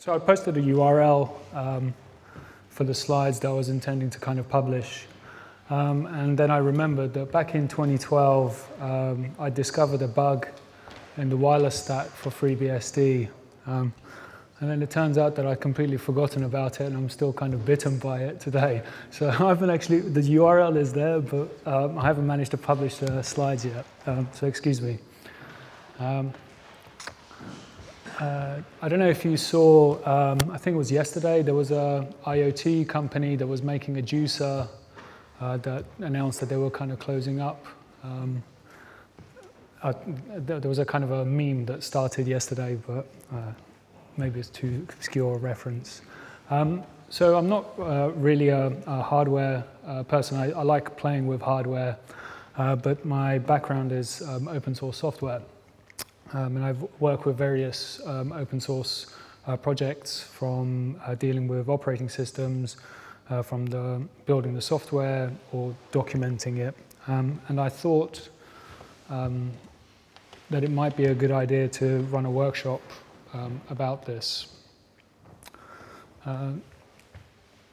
So I posted a URL um, for the slides that I was intending to kind of publish. Um, and then I remembered that back in 2012, um, I discovered a bug in the wireless stack for FreeBSD. Um, and then it turns out that I'd completely forgotten about it and I'm still kind of bitten by it today. So I haven't actually, the URL is there, but um, I haven't managed to publish the slides yet. Um, so excuse me. Uh, I don't know if you saw, um, I think it was yesterday, there was a IoT company that was making a juicer uh, that announced that they were kind of closing up. Um, uh, there was a kind of a meme that started yesterday, but uh, maybe it's too obscure a reference. Um, so I'm not uh, really a, a hardware uh, person. I, I, like playing with hardware, but my background is um, open source software. Um, and I've worked with various um, open source uh, projects from uh, dealing with operating systems, uh, from the building the software or documenting it. Um, and I thought um, that it might be a good idea to run a workshop um, about this. Uh,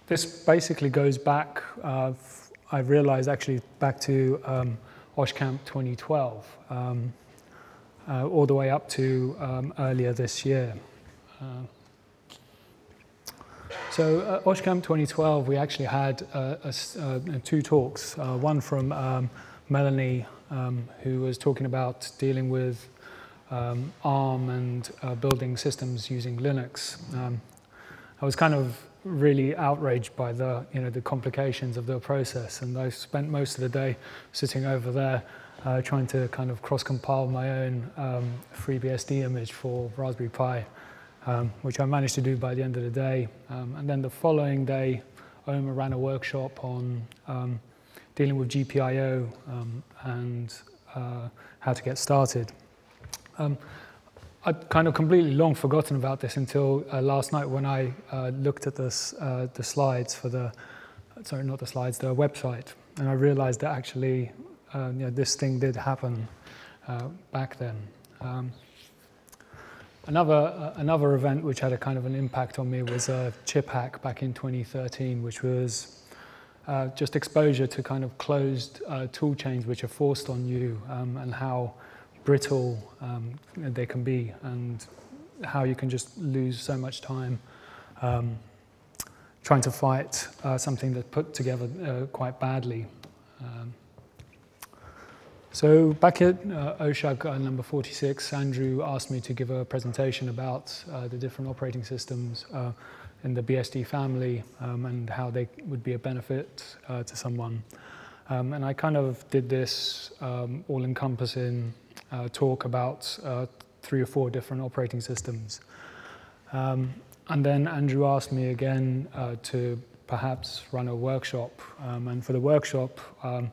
this basically goes back, uh, I realized actually back to um, OSHCamp 2012, um, uh, all the way up to um, earlier this year. Uh, so uh, OSHCamp 2012, we actually had uh, a, uh, two talks, one from um, Melanie, um, who was talking about dealing with um, ARM and uh, building systems using Linux. Um, I was kind of really outraged by the, you know, the complications of the process, and I spent most of the day sitting over there uh, trying to kind of cross-compile my own um, FreeBSD image for Raspberry Pi, um, which I managed to do by the end of the day. Um, and then the following day, OMA ran a workshop on um, dealing with GPIO and uh, how to get started. Um, I'd kind of completely long forgotten about this until uh, last night when I uh, looked at this, uh, the slides for the, sorry, not the slides, the website, and I realized that actually uh, you know, this thing did happen uh, back then. Um, another, uh, another event which had a kind of an impact on me was a chip hack back in 2013, which was just exposure to kind of closed tool chains which are forced on you um, and how brittle um, they can be and how you can just lose so much time um, trying to fight uh, something that's put together uh, quite badly. Um, so back at uh, OSHUG uh, number 46, Andrew asked me to give a presentation about uh, the different operating systems uh, in the BSD family um, and how they would be a benefit uh, to someone. Um, and I kind of did this um, all-encompassing uh, talk about three or four different operating systems. Um, and then Andrew asked me again to perhaps run a workshop. Um, and for the workshop, um,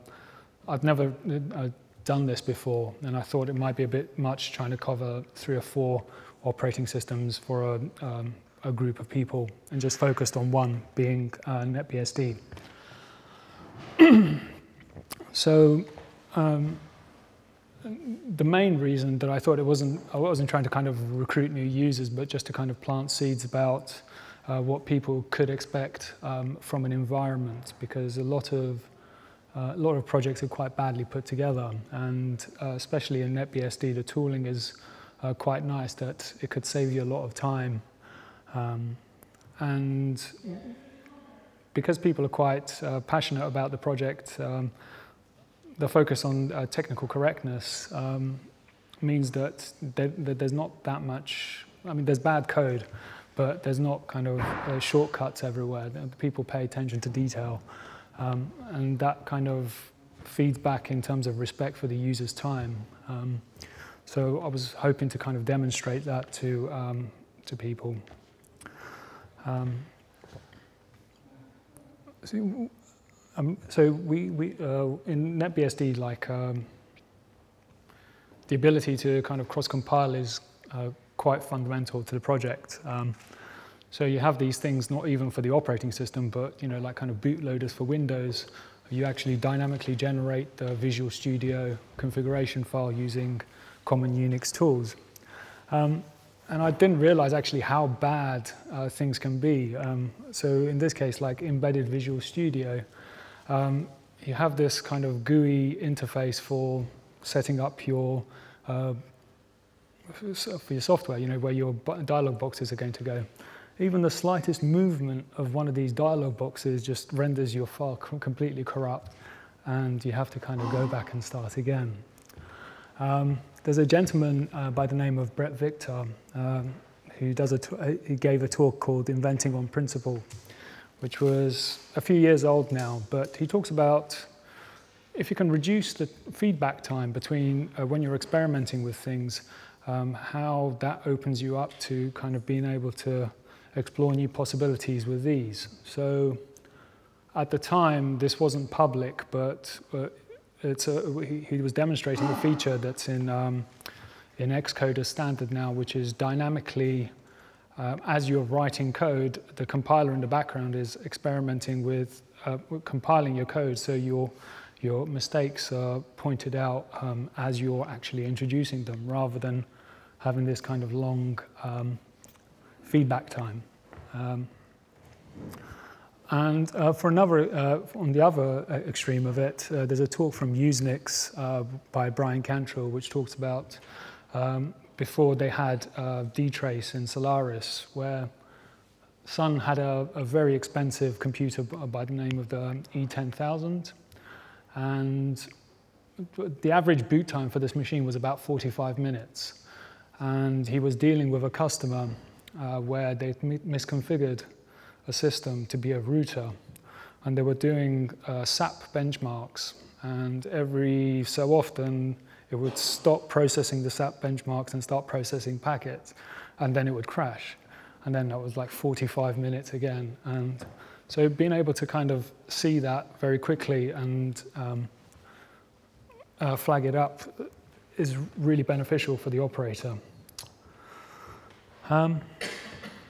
I've never uh, done this before, and I thought it might be a bit much trying to cover three or four operating systems for a, um, a group of people and just focused on one, being uh, NetBSD. so um, the main reason that I thought it wasn't, I wasn't trying to kind of recruit new users, but just to kind of plant seeds about uh, what people could expect um, from an environment, because a lot of uh, a lot of projects are quite badly put together, and uh, especially in NetBSD, the tooling is uh, quite nice that it could save you a lot of time. Um, and because people are quite uh, passionate about the project, um, the focus on uh, technical correctness um, means that, that, there's not that much, I mean, there's bad code, but there's not kind of shortcuts everywhere. People pay attention to detail. Um, and that kind of feeds back in terms of respect for the user's time. Um, so I was hoping to kind of demonstrate that to, um, to people. Um, so um, so we, we uh, in NetBSD, like um, the ability to kind of cross-compile is uh, quite fundamental to the project. Um, so you have these things not even for the operating system, but you know, like kind of bootloaders for Windows. You actually dynamically generate the Visual Studio configuration file using common Unix tools. Um, and I didn't realize actually how bad uh, things can be. Um, so in this case, like embedded Visual Studio, um, you have this kind of GUI interface for setting up your uh, for your software, you know, where your dialog boxes are going to go. Even the slightest movement of one of these dialog boxes just renders your file completely corrupt, and you have to kind of go back and start again. Um, there's a gentleman uh, by the name of Bret Victor um, who does a uh, he gave a talk called Inventing on Principle, which was a few years old now, but he talks about if you can reduce the feedback time between uh, when you're experimenting with things, um, how that opens you up to kind of being able to explore new possibilities with these. So at the time, this wasn't public, but uh, it's a, he, was demonstrating a feature that's in, um, in Xcode as standard now, which is dynamically, uh, as you're writing code, the compiler in the background is experimenting with, uh, compiling your code so your, your mistakes are pointed out um, as you're actually introducing them rather than having this kind of long um, feedback time. Um, and uh, for another, uh, on the other uh, extreme of it, uh, there's a talk from Usenix uh, by Bryan Cantrill, which talks about um, before they had uh, dtrace in Solaris, where Sun had a, a, very expensive computer by the name of the E10000, and the average boot time for this machine was about 45 minutes. And he was dealing with a customer where they'd misconfigured a system to be a router. And they were doing uh, SAP benchmarks. And every so often, it would stop processing the SAP benchmarks and start processing packets. And then it would crash. And then that was like 45 minutes again. And so being able to kind of see that very quickly and um, uh, flag it up is really beneficial for the operator. Um,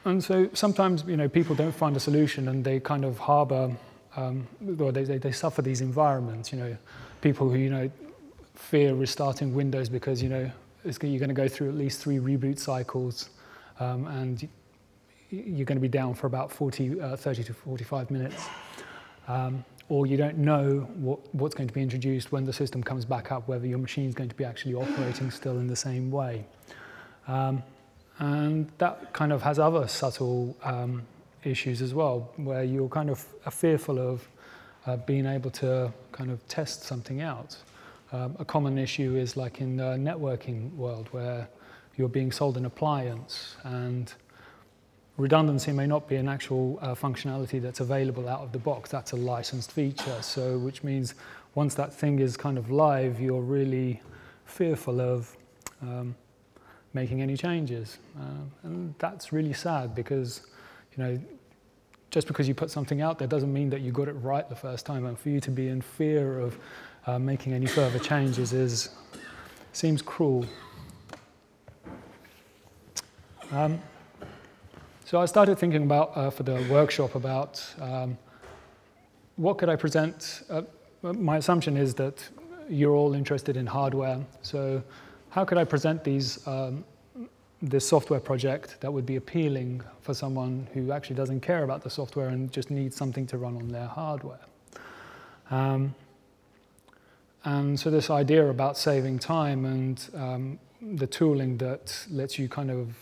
and so sometimes, you know, people don't find a solution and they kind of harbor, um, or they, they, they suffer these environments, you know, people who, you know, fear restarting Windows because, you know, you're going to go through at least three reboot cycles um, and you're going to be down for about 40, uh, 30 to 45 minutes. Um, or you don't know what, what's going to be introduced when the system comes back up, whether your machine is going to be actually operating still in the same way. Um, and that kind of has other subtle um, issues as well, where you're kind of fearful of uh, being able to kind of test something out. Um, a common issue is like in the networking world, where you're being sold an appliance and redundancy may not be an actual uh, functionality that's available out of the box. That's a licensed feature. So, which means once that thing is kind of live, you're really fearful of um, making any changes. Uh, and that's really sad because, you know, just because you put something out there doesn't mean that you got it right the first time. And for you to be in fear of uh, making any further changes is seems cruel. Um, so I started thinking about, uh, for the workshop, about um, what could I present. Uh, my assumption is that you're all interested in hardware. So how could I present these um, this software project that would be appealing for someone who actually doesn't care about the software and just needs something to run on their hardware. Um, and so this idea about saving time and um, the tooling that lets you kind of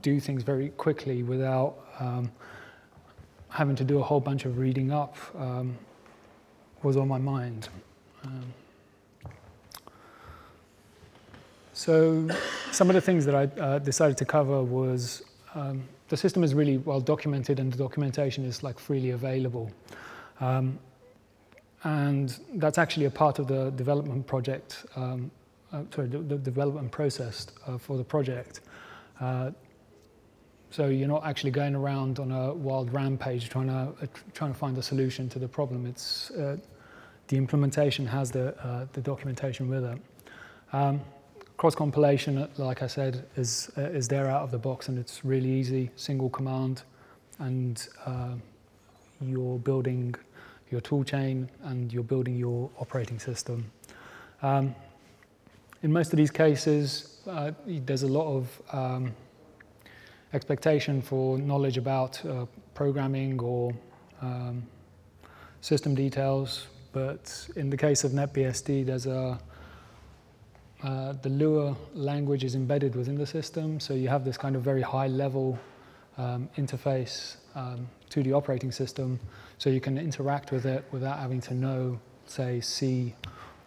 do things very quickly without um, having to do a whole bunch of reading up um, was on my mind. Um, So some of the things that I uh, decided to cover was um, the system is really well documented and the documentation is like freely available. Um, and that's actually a part of the development project, um, uh, sorry, the, the, development process uh, for the project. Uh, so you're not actually going around on a wild rampage trying to, uh, trying to find a solution to the problem. It's, uh, the implementation has the, the documentation with it. Um, Cross compilation, like I said, is, uh, is there out of the box and it's really easy, single command, and uh, you're building your tool chain and you're building your operating system. Um, in most of these cases, uh, there's a lot of um, expectation for knowledge about uh, programming or um, system details, but in the case of NetBSD, there's a uh, the Lua language is embedded within the system, so you have this kind of very high level um, interface um, to the operating system, so you can interact with it without having to know, say, C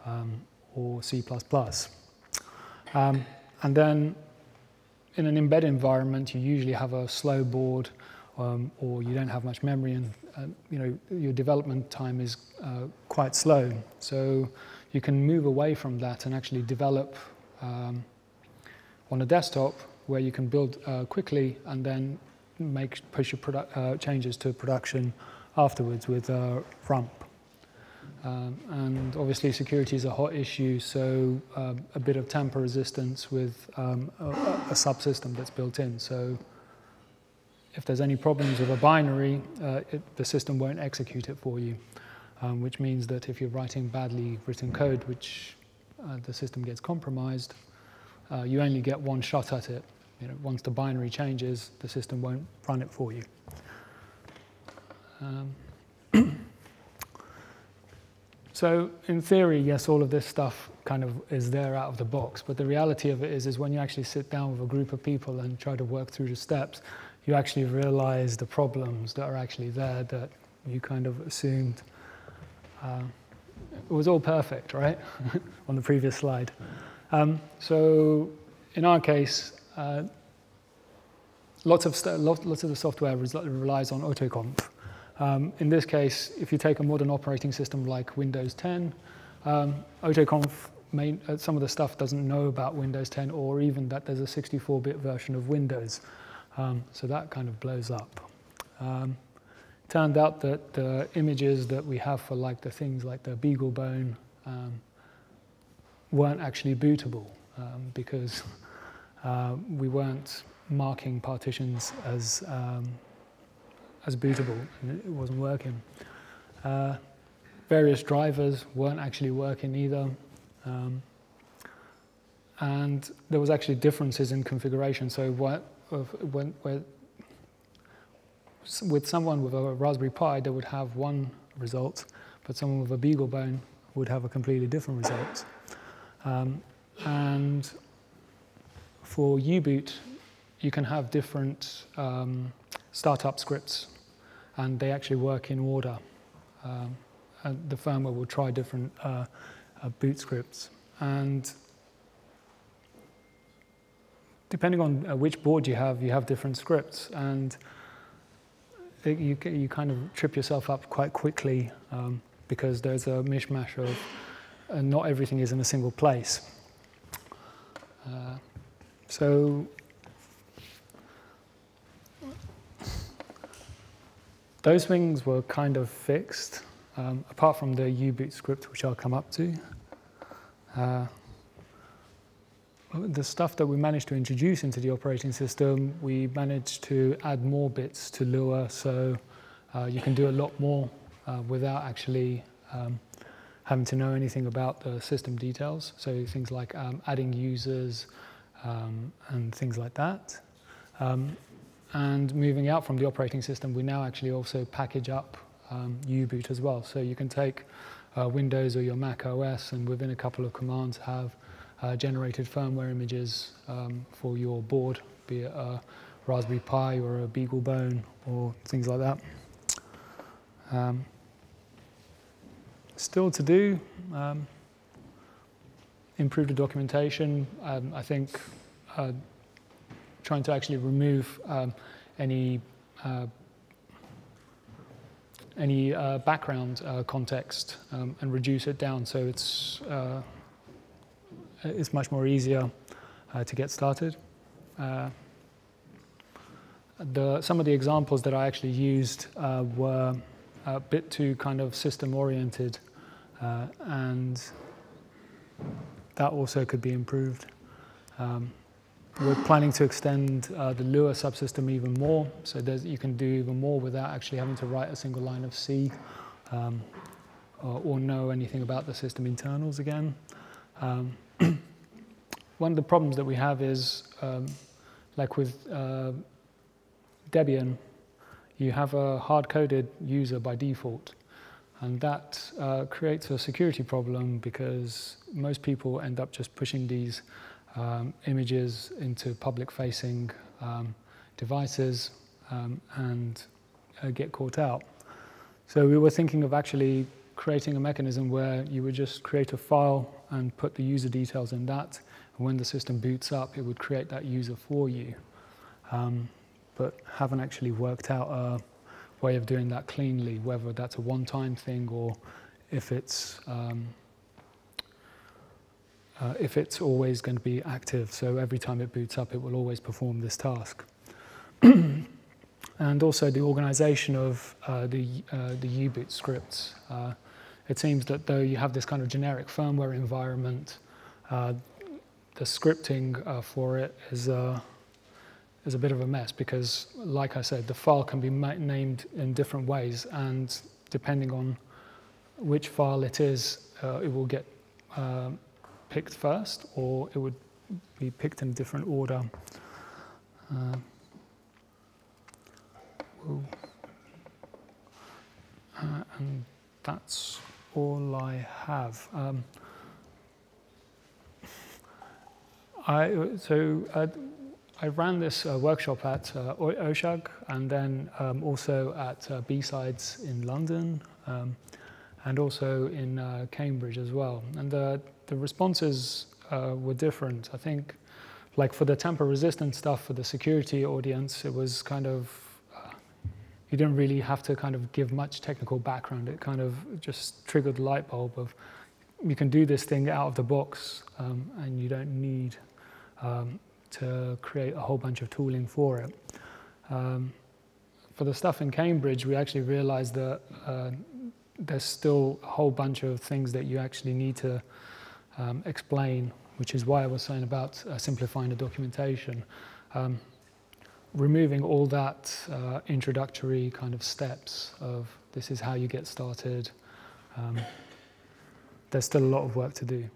um, or C++. Um, and then in an embedded environment, you usually have a slow board um, or you don't have much memory and uh, you know, your development time is uh, quite slow. So you can move away from that and actually develop um, on a desktop where you can build uh, quickly and then make push your uh, changes to production afterwards with uh, Rump. Um, and obviously security is a hot issue, so um, a bit of tamper resistance with um, a, a, subsystem that's built in. So if there's any problems with a binary, uh, it, the system won't execute it for you, um, which means that if you're writing badly written code, which uh, the system gets compromised, uh, you only get one shot at it. You know, once the binary changes, the system won't run it for you. Um, So in theory, yes, all of this stuff kind of is there out of the box. But the reality of it is, is when you actually sit down with a group of people and try to work through the steps, you actually realize the problems that are actually there that you kind of assumed. Uh, it was all perfect, right? On the previous slide. Um, so in our case, uh, lots of lots of the software relies on autoconf. Um, in this case, if you take a modern operating system like Windows 10, um, AutoConf, uh, some of the stuff doesn't know about Windows 10 or even that there's a 64-bit version of Windows. Um, so that kind of blows up. Turned out that the images that we have for like the things like the BeagleBone um, weren't actually bootable um, because uh, we weren't marking partitions as um, as bootable, and it wasn't working. Uh, various drivers weren't actually working either. Um, and there was actually differences in configuration. So what, when, where, with someone with a Raspberry Pi, they would have one result, but someone with a BeagleBone would have a completely different result. Um, and for U-Boot, you can have different um, startup scripts, and they actually work in order. Um, the firmware will try different uh, uh, boot scripts. And depending on uh, which board you have, you have different scripts. And you, you kind of trip yourself up quite quickly um, because there's a mishmash of uh, not everything is in a single place. Uh, so Those things were kind of fixed, um, apart from the U-boot script, which I'll come up to. Uh, the stuff that we managed to introduce into the operating system, we managed to add more bits to Lua, so uh, you can do a lot more uh, without actually um, having to know anything about the system details. So things like um, adding users um, and things like that. Um, and moving out from the operating system, we now actually also package up um, U-boot as well. So you can take uh, Windows or your Mac OS and within a couple of commands have uh, generated firmware images um, for your board, be it a Raspberry Pi or a BeagleBone or things like that. Um, still to do, um, improve the documentation. Um, I think uh, trying to actually remove um, any uh, any uh, background uh, context um, and reduce it down so it's uh, it's much more easier uh, to get started. Uh, the, some of the examples that I actually used were a bit too kind of system oriented and that also could be improved. Um, we're planning to extend uh, the Lua subsystem even more, so you can do even more without actually having to write a single line of C um, or, or, know anything about the system internals again. Um, one of the problems that we have is, um, like with uh, Debian, you have a hard-coded user by default. And that uh, creates a security problem because most people end up just pushing these um, images into public-facing um, devices um, and uh, get caught out. So we were thinking of actually creating a mechanism where you would just create a file and put the user details in that. And when the system boots up, it would create that user for you. Um, but haven't actually worked out a way of doing that cleanly, whether that's a one-time thing or if it's um, uh, if it's always going to be active. So every time it boots up, it will always perform this task. and also the organization of uh, the, uh, the U-boot scripts. It seems that though you have this kind of generic firmware environment, uh, the scripting uh, for it is, uh, is a bit of a mess because, like I said, the file can be named in different ways, and depending on which file it is, uh, it will get uh, picked first, or it would be picked in a different order. Uh, and that's all I have. Um, I, so I ran this uh, workshop at uh, OSHUG and then um, also at uh, B-Sides in London um, and also in uh, Cambridge as well. And the, the responses uh, were different. I think like for the tamper resistant stuff for the security audience, it was kind of you didn't really have to kind of give much technical background. It kind of just triggered the light bulb of you can do this thing out of the box um, and you don't need um, to create a whole bunch of tooling for it. Um, for the stuff in Cambridge, we actually realized that uh, there's still a whole bunch of things that you actually need to um, explain, which is why I was saying about uh, simplifying the documentation. Um, removing all that uh, introductory kind of steps of this is how you get started, um, there's still a lot of work to do.